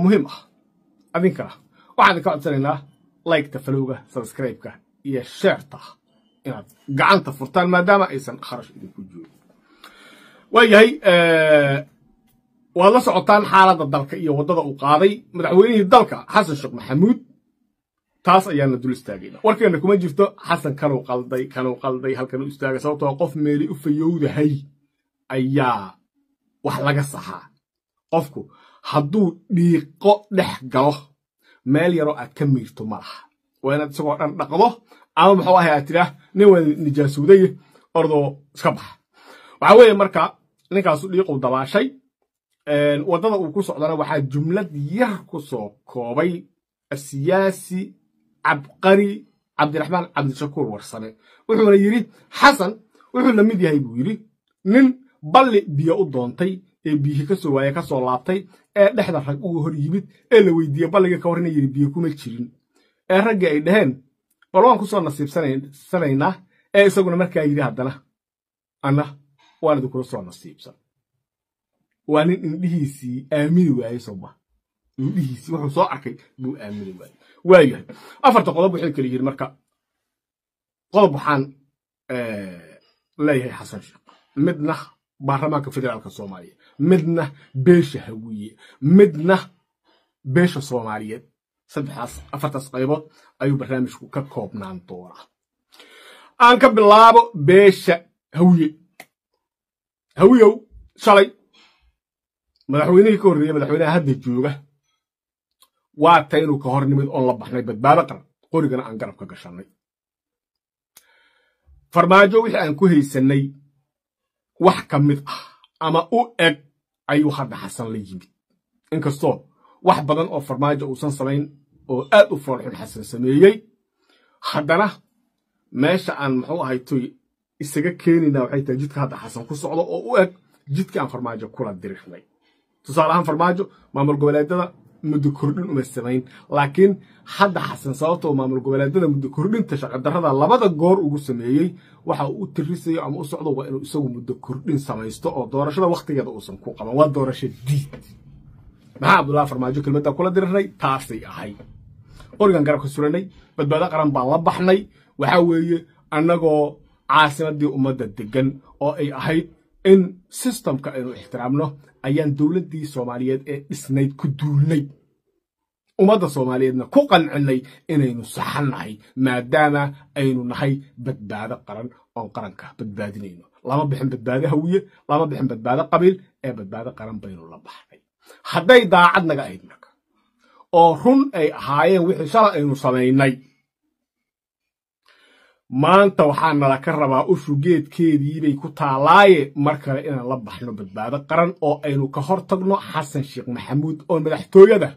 muhiim ah. Adinkana waxaan idinka codsanaynaa laygta falowga sabskraibeka iyo sheerta inaad gacanta furtaan maadaama aysan kharash idinku joogin waayahay waad la socotaan xaaladda dalka iyo waddada uu qaaday madaxweynihii dalka xasan sheekh maxamuud. Taas ayaana dul istaagayna. Warkeena kuma jirto xasan kanuu qalday kanuu qalday halkanuu istaagay sababtoo qof meeli u fayowdahay ayaa wax laga saxaa. Qofku hadduu dhiiqo dhex galo meel yaroo aad ka miirto ma laha. Waa inaad isagoo dhan dhaqdo ama muxuu ahay aad tidhaah nin waa nijaasowdaye ordoo iska baxa. Waxaa weeye marka ninkaasu dhiiquu dabaashay waddada uu ku socdana waxaa jumlad yar ku soo koobay asiyaasi cabqari cabdiraxmaan cabdishakuur warsame. Wuxuuna yidhi xasan wuxuu la mid yahay buu yidhi nin balli biyo u doontay ee biyihii ka soo waaye ka soo laabtay ee dhexda rag uga hor yimid ee la weydiiyey balligii ka horina yidhi biyo kuma jirin. Ee raggii ay dhaheen bal waan ku soo nasiibsanaynaa ee isaguna markaa yidhi haddana anna waan idinkula soo nasiibsan. Waa nin indhihiisii aamini waayey soma indhihiisii wuxuu soo arkay buu aamini waayey. Waayahay afarta qodob waxay kala yihiin marka qodob waxaan leeyahay xasan sheekh midna baarlamaanka federaalka soomaaliya midna beesha hawiye midna beesha soomaaliyeed. Saddexaas afartaas qaybood ayuu barnaamijku ka koobnaan doonaa. Aan ka bilaabo beesha hawiye hawiyow shalay. Madaxweynihii ka horreeyey madaxweynaha hadda jooga waa ta inuu ka hor nimid oon la baxnay badbaado qaran. Qorigana aan garab ka gashannay. Farmaajo wixii aan ku haysannay wax ka mid ah ama u eg ayuu hadda xasan la yimid. Inkastoo wax badan oo farmaajo uusan samayn oo aad u foolxun xasan sameeyey haddana meesha aan muxuu ahay toy isaga keenaynaa waxay tahay jidka hadda xasan ku socdo oo u eg jidka aan farmaajo kula dirirnay tusaale ahaan farmaajo maamul goboleedyada muddo kordhin uma samayn. Laakiin hadda xasan sababtoo maamul goboleedyada muddo kordhinta sharcidarrada labada goor ugu sameeyey waxa uu u tirisayo ama u socdo waa inuu isagu muddo kordhin samaysto oo doorashada wakhtigeeda uusan ku qaban. Waa doorasho diid. Maxaa cabdullahi farmaajo kelmadda kula dirirnay taasay ahayd qorigan garabka suranay badbaado qaran baan la baxnay. Waxaa weeye annagoo caasimadii ummadda deggan oo ay ahayd in sistamka aynu ixtiraamno ayaan dowladdii soomaaliyeed ee dhisnayd ku duulnay. Ummadda soomaaliyeedna ku qancinnay inaynu saxan nahay maadaama aynu nahay badbaado qaran oon qaranka badbaadinayno. Lama bixin badbaado hawiye lama bixin badbaado qabiil ee badbaado qaran baynu la baxnay. Hadday daacad naga ahayd marka oo run ay ahaayeen wixii shalay aynu samaynay maanta waxaa nala ka rabaa ushu geedkeediibay ku taalaaye. Mar kale inaan la baxno badbaado qaran oo aynu ka hor tagno xasan sheekh maxamuud oo madaxtooyada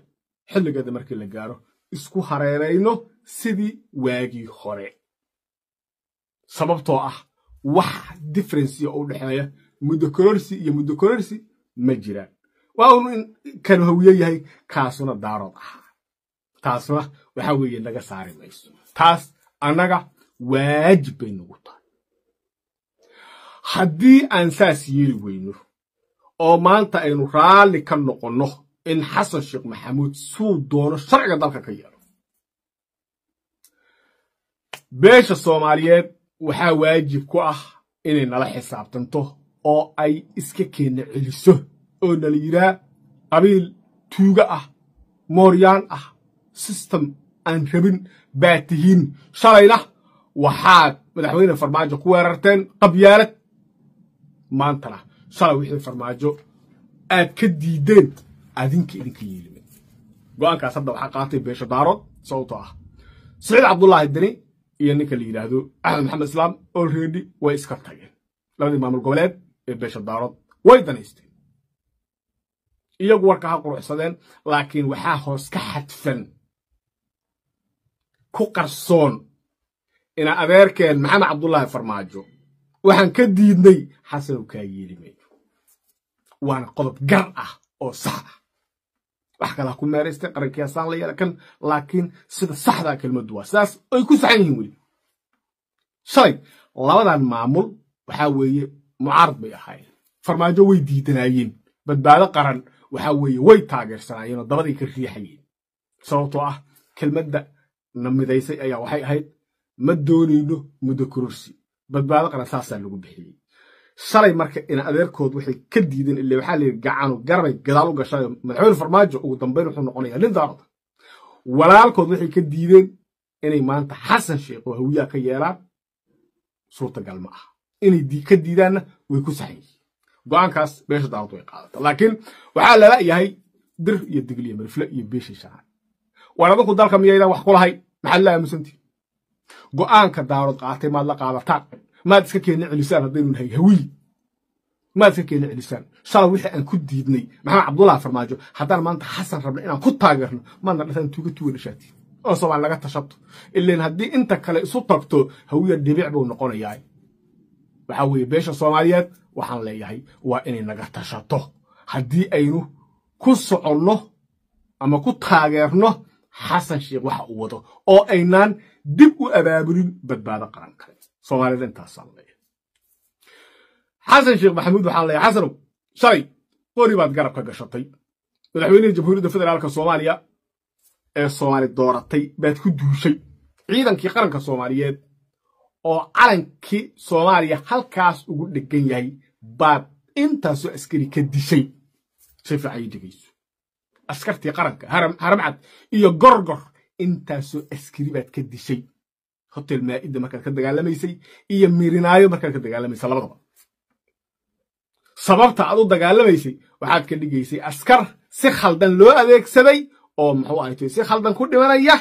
xilligeeda markii la gaaro. Isku hareerayno sidii waagii hore. Sababtoo ah wax differensiya u dhexeeya. Muddo kororsi iyo muddo kororsi ma jiraan waa unu in kanu hawiye yahay kaasuna daarood ahaa. Taasna waxaa weeye naga saari mayso. Taas annaga waajib bay nagu tahay haddii aan saas yeeli weyno oo maanta aynu raalli ka noqonno in xasan sheekh maxamuud suu doono sharciga dalka ka yeelo. Beesha soomaaliyeed waxaa waajib ku ah inay nala xisaabtanto oo ay iska keenna celiso oo nala yidhaa qabiil tuuga ah mooryaan ah sistem aan rabin baa tihiin. Shalayna waxaad madaxweyne farmaajo ku weerarteen qabyaalad maantana shalay wixii farmaajo aad ka diideen adinka idinka yeelimen go'aankaas hadda waxaa qaatay beesha daarood sababtoo ah saciid cabdullaahi deni iyo ninka la yidhaahdo axmed maxamed islaam olredi way iska tageen. Labadii maamul goboleed ee beesha daarood way danaysteen. Iyagu warka ha quruxsadeen laakiin waxaa hoos ka xadfan ku qarsoon ina adeerkeen maxamed cabdullaahi farmaajo. Waxaan ka diidnay xasanow kaa yeeli mayo waana qodob gar ah oo sax ah. Wax kalaa ku meeraystay qarankiyaasaan la yeela kan laakiin sida saxdaa kelmaddu waa sidaas ay ku saxan yihiin weli. Shalay labadan maamul waxaa weeye mucaarad bay ahaayeen. Farmaajo way diidanaayeen badbaado qaran waxaa weeye way taageersanaayeen oo dabaday ka riixayeen. Sababtoo ah kelmadda na midaysay ayaa waxay ahayd ma doonayno muddo kororsi badbaado qaran saasaa lagu bixiyey. Shalay marka in adeerkood waxay ka diideen ile waxaa layidhi gacanu garabay gadaal u gashay madaxweyne farmaajo ugu dambayn wuxuu noqonayaa nin daaroda walaalkood waxay ka diideen inay maanta xasan sheekh oo hawiyaa ka yeelaan suurtagal ma aha. Inay ka diidaanna way ku saxan yihiin go'aankaas beesha daarood way qaadata laakiin waxaa lala yahay dir iyo digl iyo marfle iyo beeshii shanaad war adinku dalka miyaydaan wax ku maxaad la aamusantihin go'aanka daarood qaatay maad la qaadataan. Maad iska keenna celisaan haddaynu nahay hawiyi maad iska keenna celisaan. Shalay wixii aan ku diidnay. Maxamed cabdullahi farmaajo? Haddaan maanta xasan rabna inaan ku taageerno maadna dhasaan tuuga tuuga dhashaatiin oo soomaali laga tashato ileen haddii inta kale isu tagto hawiya dhibic buu noqonayaa waxaa weeye beesha soomaaliyeed waxaan leeyahay waa inay naga tashato. Haddii aynu ku soconno ama ku taageerno xasan sheekh waxa uu wado oo aynaan dib u abaabulin badbaado qaran kale soomaalida intaasaan leeyahay. Xasan sheekh maxamuud waxaan leeyahay xasanow shalay qori baad garab ka gashatay. Madaxweynihii jamhuuriyadda federaalka soomaaliya ee soomaali dooratay baad ku duushay. Ciidankii qaranka soomaaliyeed oo calankii soomaaliya halkaas ugu dhegan yahay baad intaasoo askari ka dishay. Si fiican ii dhegayso askartii qaranka haramcad iyo gorgor intaasoo askari baad ka dishay. Hotel maa'idda markaad ka dagaalamaysay iyo mirinaayo markaad ka dagaalamaysay labadaba. Sababta aad u dagaalamaysay waxaad ka dhigaysay askar si khaldan loo adeegsaday oo muxuu ahaytay si khaldan ku dhimanaya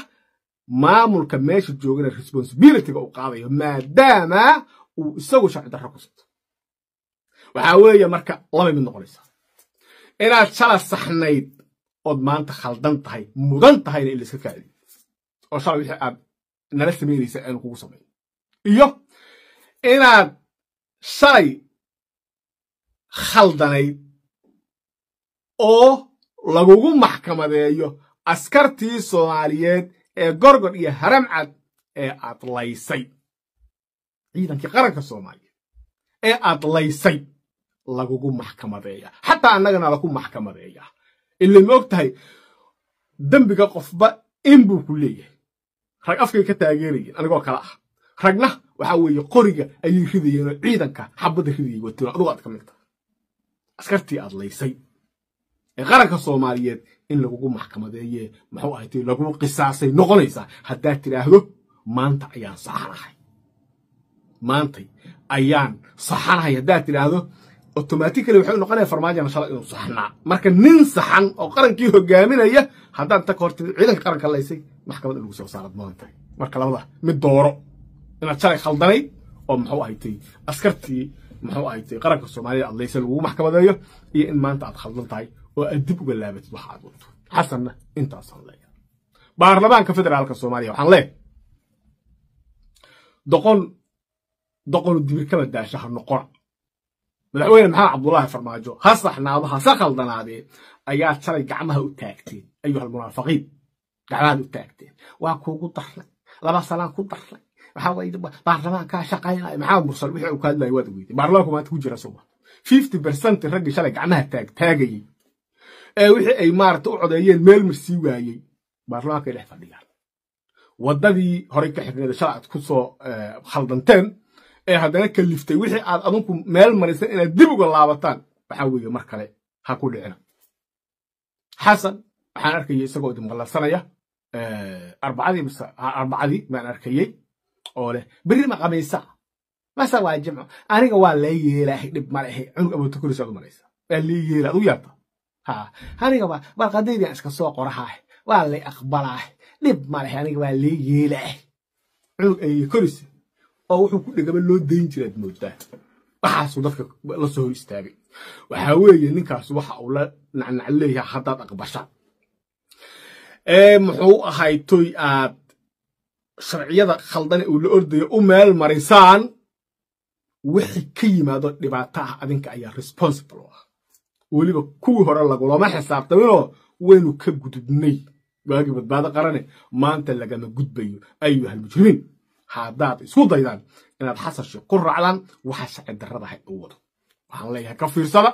maamulka meesha joogana responsibilityga uu qaadayo maadaama uu isagu sharci darro ku sito waxaa weeye marka labay mid noqonaysaa inaad shala saxnayd ood maanta khaldan tahay mudan tahayna in layska kaadiyo oo shalay wixii aad nala samaynaysa aanu kugu samayn iyo inaad shalay khaldanayd oo lagugu maxkamadeeyo askartii soomaaliyeed ee gorgor iyo haramcad ee aad laysay. Ciidankii qaranka soomaaliyeed ee aad laysay lagugu maxkamadeeya. Xataa annagana lagu maxkamadeeya ila ma og tahay dembiga qofba in buu ku leeyahay. Rag afkay ka taageerayeen anigoo kale ah. Ragna waxaa weeye qoriga ayay ridayeenoo ciidanka xabadda ridayay wateen adugu aad ka mid askartii aad laysay. Ee qaranka soomaaliyeed in lagugu maxkamadeeye muxuu ahaytay lagu qisaasay noqonaysaa. Haddaad tidhaahdo maanta ayaan saxanahay. Maantay ayaan saxanahay. Haddaad tidhaahdo automatically waxay noqonaya farmaajana shala inuu saxnaa. Marka nin saxan oo qarankii hogaaminaya haddaad inta ka hortid ciidanka qaranka laysay maxkamadda lagu soo saarad mudan tahay marka labada mid dooro. Inaad shalay khaldanayd oo muxuu ahaytay askartii muxuu ahaytay qaranka soomaalida aad laysay lagugu maxkamadeeyo iyo in maanta aad khaldan tahay oo aad dib uga laabatid waxa aad wato xasanna intaasaan leeyahay. Baarlamaanka federaalka soomaaliya waxaan leeyahay. Doqon doqonu dibirkaba daashaha noqona madaxweyne maxamed cabdullaahi farmaajo ha saxnaado hase khaldanaadee ayaad shalay gacmaha u taagteen ayuha almunaafiqiin gacmahaad u taagteen. Waa kuugu darnay laba sanaan ku darnay baarlamaankaa shaqaynaya maxamed mursal wixii uu ka hadlaya waad ogeyday baarlamaanku maanta ku jira soma fifty percent raggii shalay gacmaha taag taagayey. Ee wixii ay maarata u codeeyeen meel marsii waayey baarlamaanka ay dhex fadhiyaan waddadii horey ka xigneeda shalay aad ku soo khaldanteen ee haddana kaliftay wixii aad adinku meel marisan inaad dib uga laabataan waxaa weeye mar kale ha ku dhicina xasan waxaan arkayay isagoo idinqallarsanaya arbacadii mise arbacadii baan arkayey oo leh berri ma qabaysa? Mase waa jimco. Aniga waa lee yeelaahay dhib ma lehe cunug abooto koris aad u malaysa waa lee yeela ad u yaabta? Ha aniga waa barqadaydaan iska soo qorahaah waa lay aqbalaahay dhib ma lehe aniga waa lee yeelaahay. Cunug ayey koris oo wuxuu ku dhegaba loo dayn jiraad moodaa. Waxaasuu dadka la soo hor istaagay. Waxaa weeye ninkaas waxa uu la nacnac leeyahay haddaad aqbasha. Muxuu ahay toy aad sharciyada khaldane uu la ordayo u meel marisaan wixii ka yimaado dhibaato ah adinka ayaa responsible u ah. Weliba kuwii hore lagulama xisaabtaminoo waynu ka gudubnay. Waagii badbaado qarane maanta lagama gudbayo ayuhalmujrimiin haddaad isku daydaan inaad xasan sheekh ku raacdaan waxa sharci darradahay u wado. Waxaan leeyahay ka fiirsada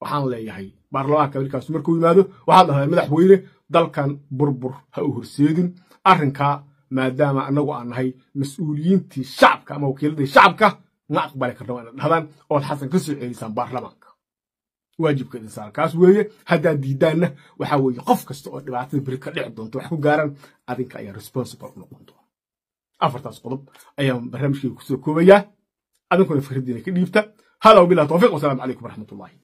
waxaan leeyahay baarlamaanka markaas markuu yimaado waxaad dhahdaa madaxweyne dalkan burbur ha u horseedin. Arrinkaa maadaama annagu aan nahay mas'uuliyiintii shacabka ama wakiiladii shacabka ma aqbali karna waa ina dhahdaan ood xasan ka soo celisaan baarlamaanka waajibka idin saaran kaas weeye haddaad diidaanna waxaa weeye qof kasta oo dhibaatada beri ka dhici doonto wax ku gaaraan adinka ayaa responsible u noqon doona afartaas qodob ayaan barnaamijkeyga ku soo koobayaa. Adinkuna fikraddiina ka dhiibta. Hada wabilah towfiiq wasalaamu calaykum waraxmatullahi